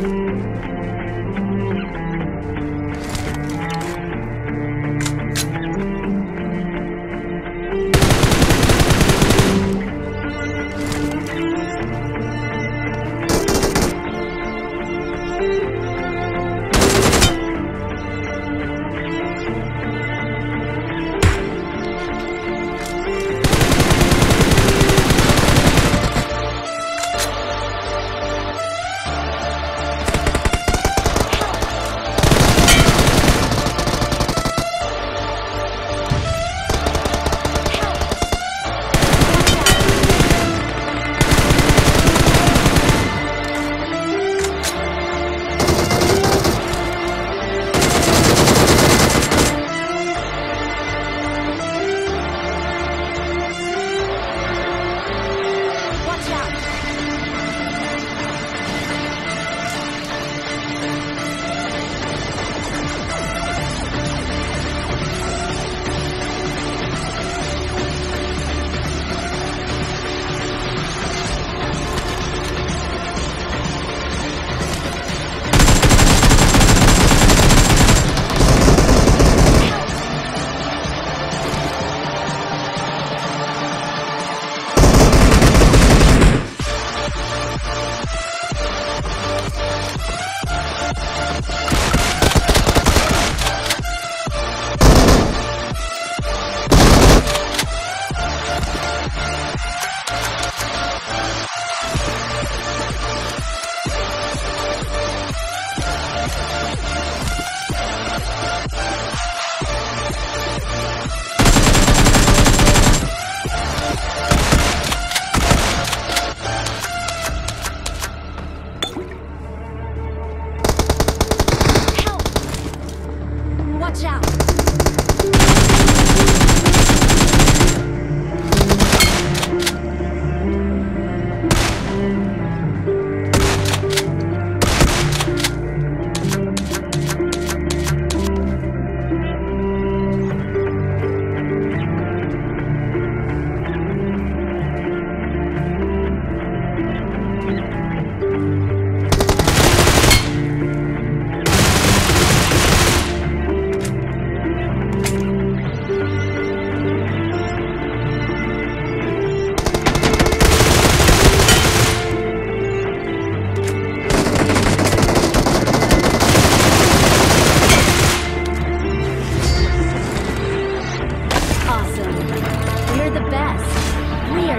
Mm-hmm. Watch out!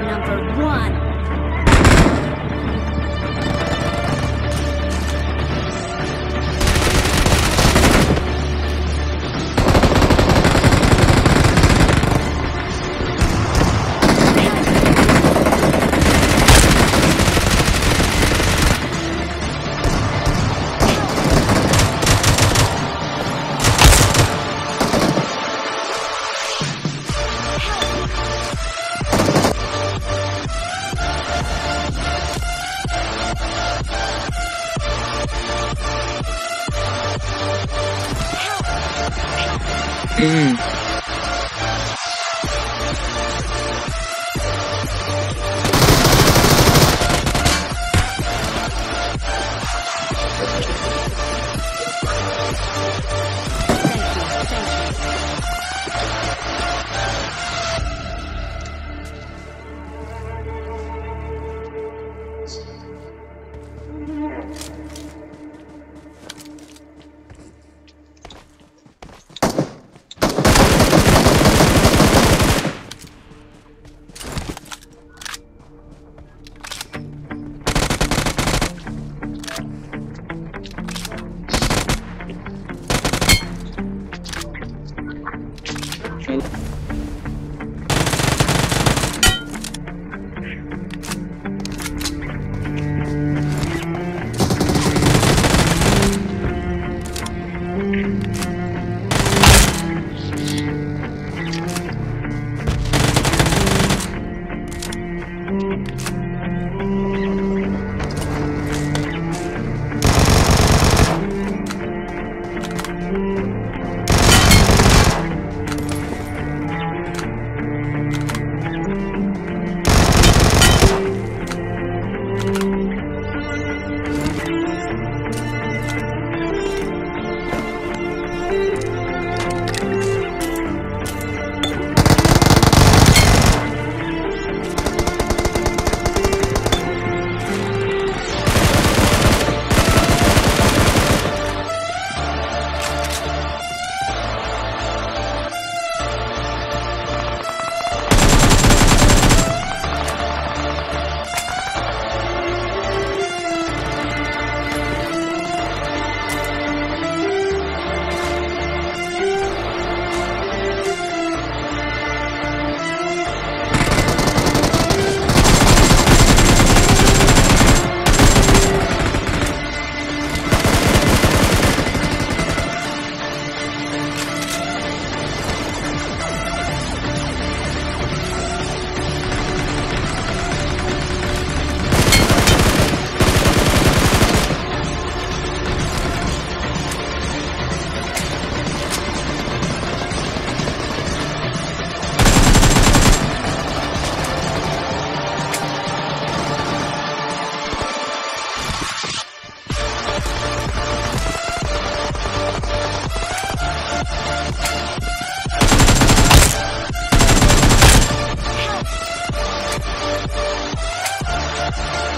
Number one. 嗯。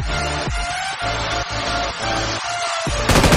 Thank you.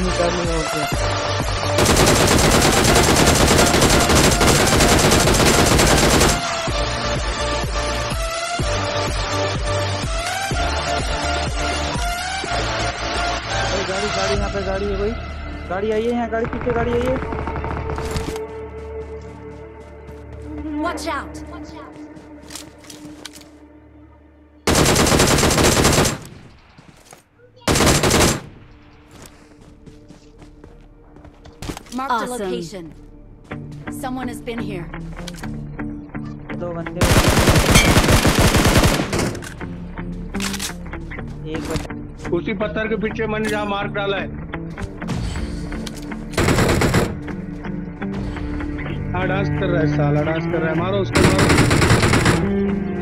निकाली हो गया गाड़ी गाड़ी यहाँ पे गाड़ी है कोई गाड़ी आई है यहाँ गाड़ी पीछे गाड़ी आई है Watch out! Marked Awesome. a location. Someone has been here. दो बंदे एक बंदा उसी पत्थर के पीछे मैंने जहाँ मार्क डाला है हाँ डांस कर रहा है साला डांस कर रहा है मारो उसको मारो